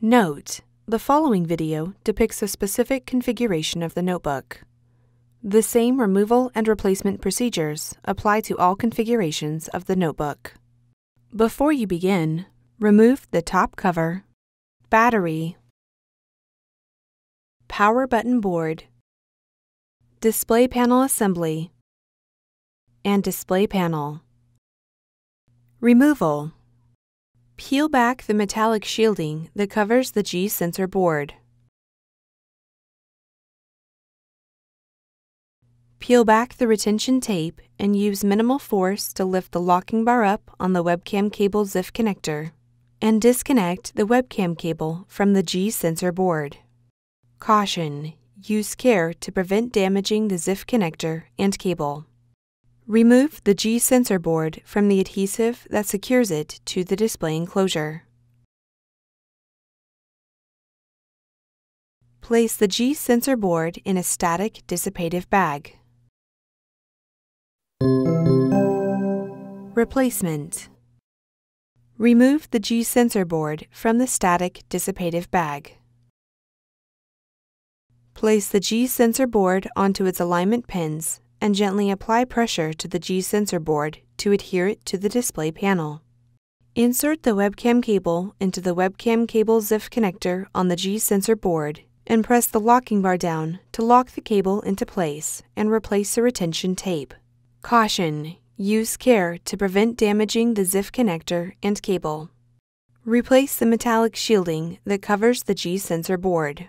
Note: the following video depicts a specific configuration of the notebook. The same removal and replacement procedures apply to all configurations of the notebook. Before you begin, remove the top cover, battery, power button board, display panel assembly, and display panel. Removal Peel back the metallic shielding that covers the G-sensor board. Peel back the retention tape and use minimal force to lift the locking bar up on the webcam cable ZIF connector and disconnect the webcam cable from the G-sensor board. Caution: Use care to prevent damaging the ZIF connector and cable. Remove the G-sensor board from the adhesive that secures it to the display enclosure. Place the G-sensor board in a static dissipative bag. Replacement Remove the G-sensor board from the static dissipative bag. Place the G-sensor board onto its alignment pins and gently apply pressure to the G-sensor board to adhere it to the display panel. Insert the webcam cable into the webcam cable ZIF connector on the G-sensor board and press the locking bar down to lock the cable into place and replace the retention tape. Caution: Use care to prevent damaging the ZIF connector and cable. Replace the metallic shielding that covers the G-sensor board.